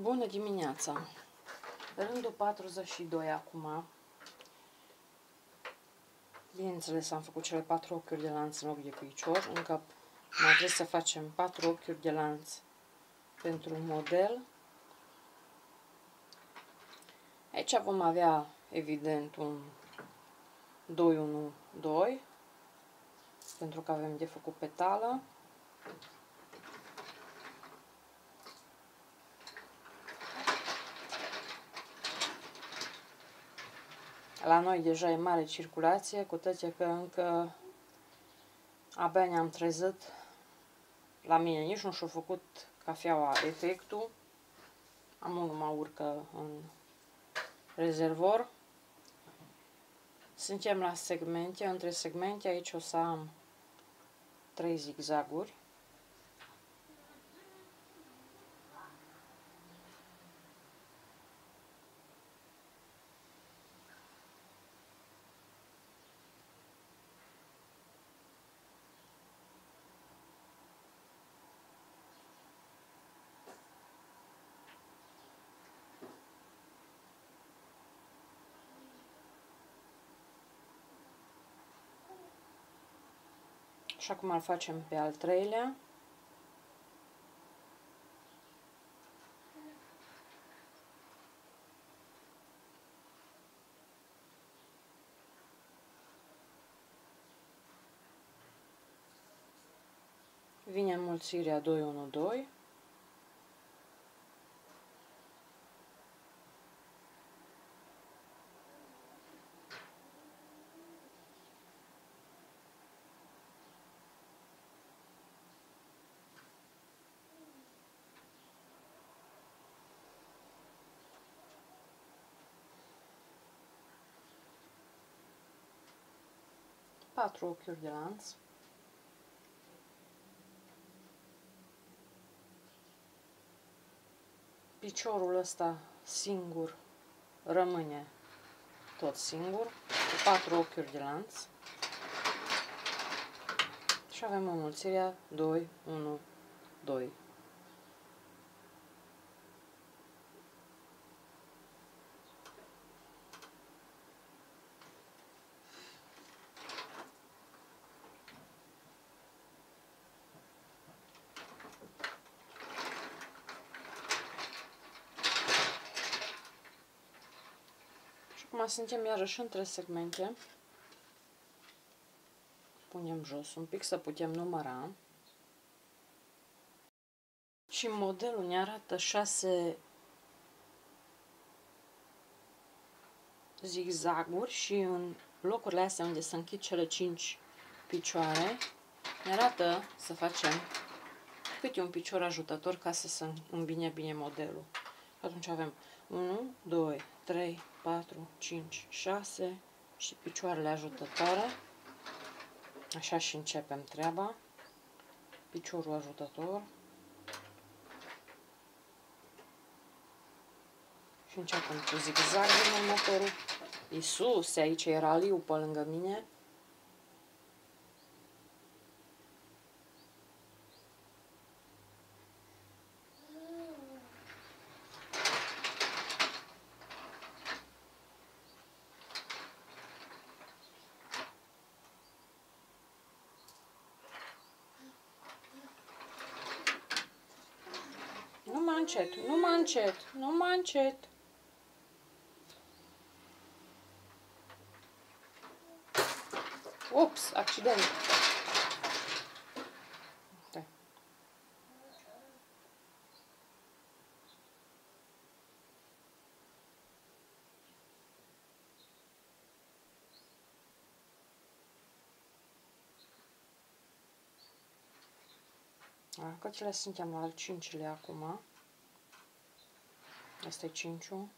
Bună dimineața! Rândul 42 acum. Bineînțeles, am făcut cele patru ochiuri de lanț în loc de picior. Încă mai trebuie să facem patru ochiuri de lanț pentru un model. Aici vom avea, evident, un 2-1-2, pentru că avem de făcut petală. La noi deja e mare circulație, cu toate că încă abia ne-am trezit. La mine nici nu și-a făcut cafeaua efectul. Am nu mă urcă în rezervor. Suntem la segmente, între segmente aici o să am trei zigzaguri. Și acum îl facem pe al treilea. Vine înmulțirea 212. Patru ochiuri de lanț. Piciorul ăsta singur rămâne tot singur, cu patru ochiuri de lanț. Și avem înmulțirea 2, 1, 2. Acum suntem iarăși între segmente. Punem jos un pic să putem număra. Și modelul ne arată 6 zigzaguri și în locurile astea unde se închid cele 5 picioare, ne arată să facem câte un picior ajutător ca să se îmbine bine modelul. Atunci avem 1, 2, 3, 4, 5, 6 și picioarele ajutătoare. Așa și începem treaba. Piciorul ajutător. Și începem cu zigzag din următorul. Iisus, aici era liu pe lângă mine. Numai încet, numai încet, numai încet. Ups, accident. Stai. Căcile suntem la al cincilea acum. Asta e 5 -ul.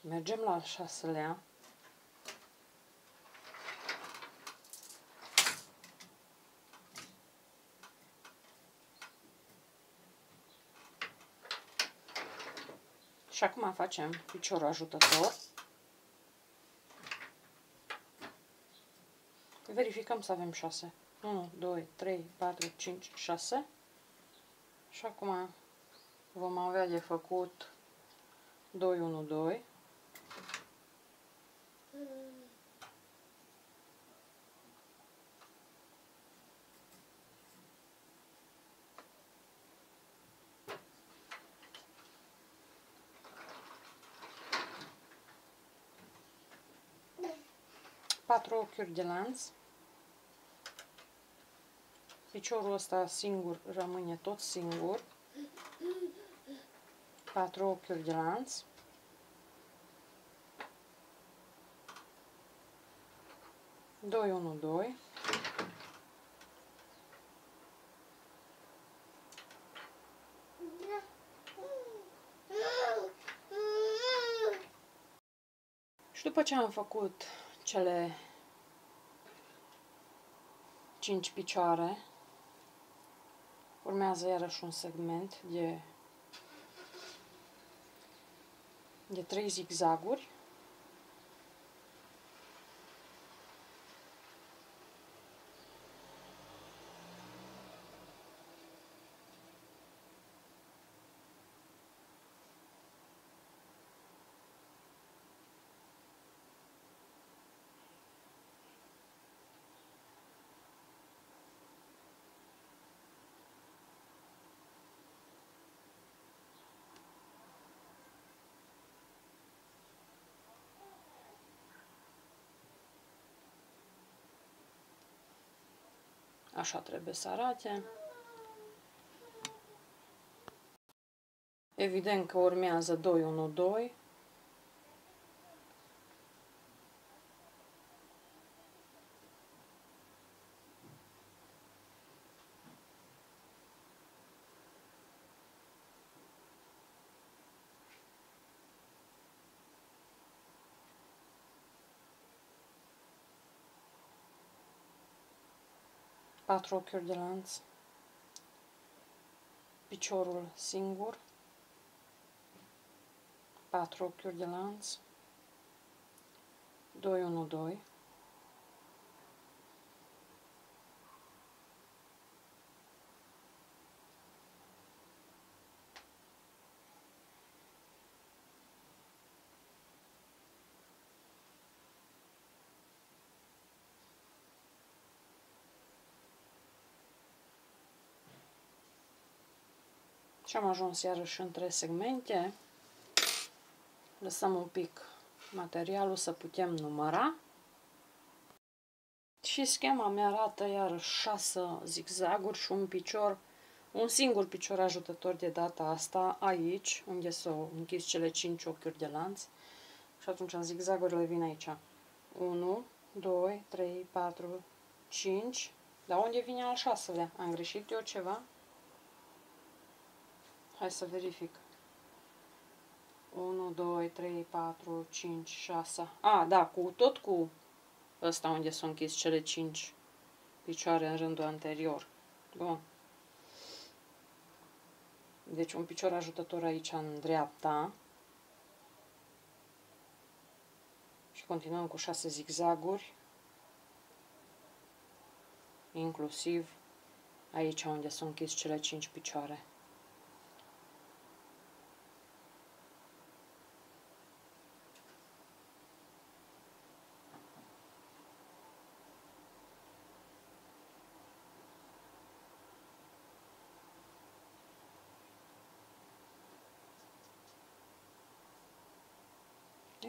Mergem la al șaselea. Și acum facem piciorul ajutător. verificăm să avem 6. 1, 2, 3, 4, 5, 6. Și acum vom avea de făcut 2, 1, 2. Patru ochiuri de lanț. Piciorul ăsta singur rămâne tot singur. 4 ochiuri de lanț. Doi, unu, doi. Și după ce am făcut cele 5 picioare, Urmează iarăși un segment de, de 3 zigzaguri. Așa trebuie să arate. Evident că urmează 2, 1, 2. patru ochiuri de lanț, piciorul singur, patru ochiuri de lanț, 2, 1, 2, Și am ajuns iarăși între segmente. Lăsăm un pic materialul să putem număra. Și schema mea arată iarăși 6 zigzaguri și un picior, un singur picior ajutător de data asta aici, unde s-au închis cele 5 ochiuri de lanț. Și atunci în zigzagurile vin aici. 1, 2, 3, 4, 5. Dar unde vine al șaselea? Am greșit eu ceva? Hai să verific. 1, 2, 3, 4, 5, 6. A, da, cu tot cu ăsta unde s-au închis cele 5 picioare în rândul anterior. Bun. Deci un picior ajutător aici în dreapta. Și continuăm cu 6 zigzaguri. Inclusiv aici unde s-au închis cele 5 picioare.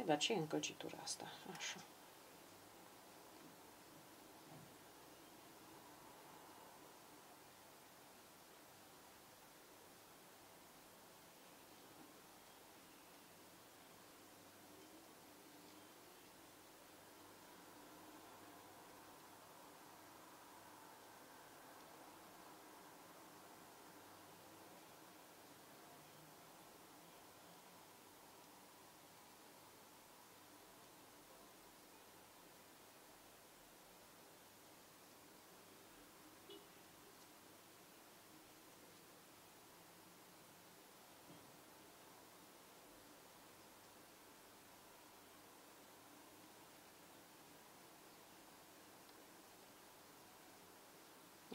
E, dar ce e încălcitura asta? Așa.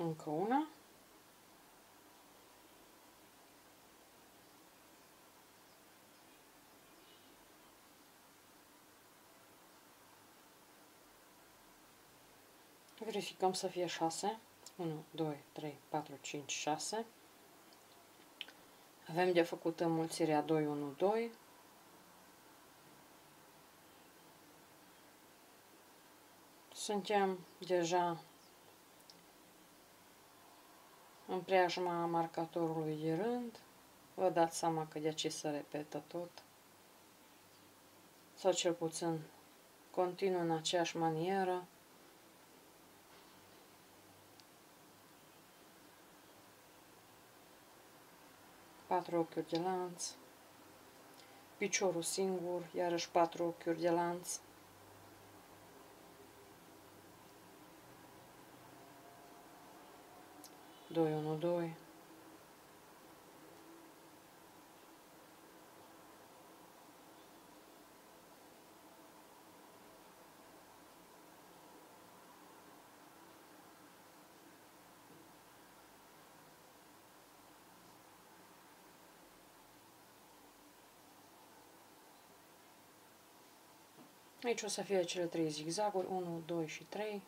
Încă una. Verificăm să fie 6. 1, 2, 3, 4, 5, 6. Avem de făcut înmulțirea 2, 1, 2. Suntem deja în preajma marcatorului de rând. Vă dați seama că de ce se repetă tot. Sau cel puțin continuă în aceeași manieră. patru ochiuri de lanț, piciorul singur, iarăși patru ochiuri de lanț, doi, unu, doi, Aici o să fie cele trei zigzaguri, 1, 2 și 3.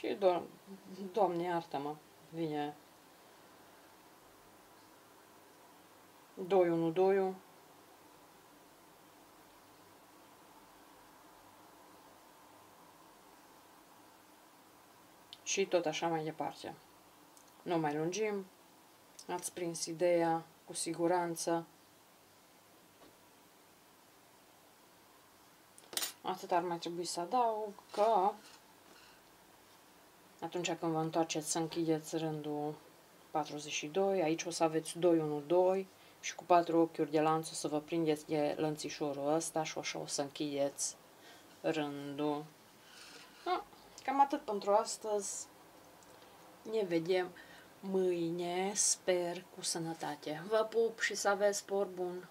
Și, do Doamne, iartă-mă, vine 2 1 2 și tot așa mai departe. Nu mai lungim, ați prins ideea cu siguranță. Atât ar mai trebui să adaug că atunci când vă întoarceți să închideți rândul 42, aici o să aveți 2, 1, 2 și cu patru ochiuri de lanț o să vă prindeți de lănțișorul ăsta și așa o să închideți rândul. Da, cam atât pentru astăzi. Ne vedem mâine, sper, cu sănătate. Vă pup și să aveți spor bun!